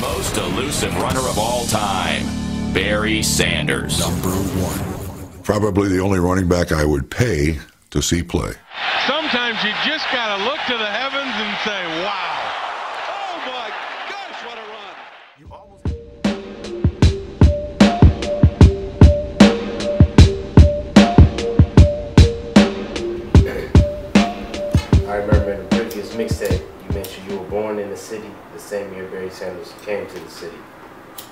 most elusive runner of all time, Barry Sanders. Number one. Probably the only running back I would pay to see play. Sometimes you just got to look to the heavens and say, wow. Oh my gosh, what a run! You almost. I remember in the previous mixtape, city the same year Barry Sanders came to the city.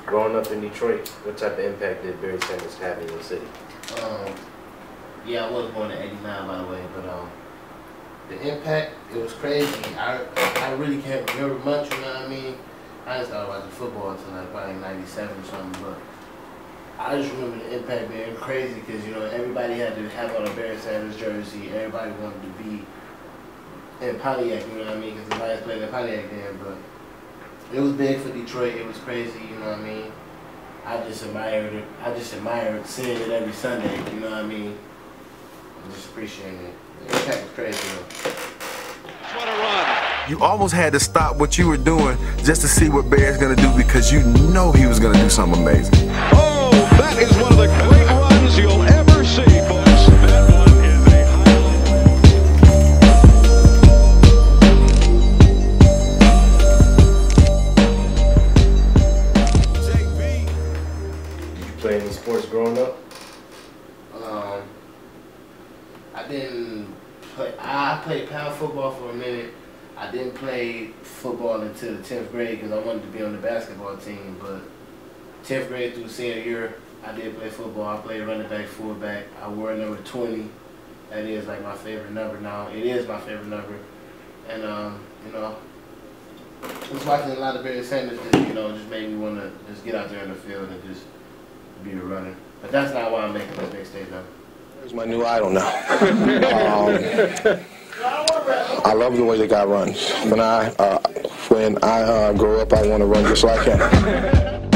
Growing up in Detroit, what type of impact did Barry Sanders have in your city? Um, yeah, I was born in '89, by the way, but um, the impact it was crazy. I I really can't remember much. You know what I mean? I didn't start watching football until like probably '97 or something, but I just remember the impact being crazy because you know everybody had to have on a Barry Sanders jersey. Everybody wanted to be in Pontiac. You know what I mean? Because the Lions played in Pontiac then, but. It was big for Detroit. It was crazy. You know what I mean? I just admired it. I just admired seeing it every Sunday. You know what I mean? I just appreciating it. The impact was crazy though. What a run! You almost had to stop what you were doing just to see what Bear's gonna do because you know he was gonna do something amazing. Oh, that is one of the great runs you'll play any sports growing up? Um, I didn't play. I played pound football for a minute. I didn't play football until the tenth grade because I wanted to be on the basketball team. But tenth grade through senior year, I did play football. I played running back, fullback. I wore number twenty. That is like my favorite number now. It is my favorite number. And um, you know, just watching a lot of Barry Sanders, just, you know, just made me want to just get out there in the field and just be runner. But that's not why I'm making this mixtape though. He's my new idol now. um, I love the way the guy runs. When I uh, when I uh, grow up, I want to run just like him.